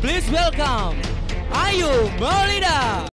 Please welcome Ayu Maulida.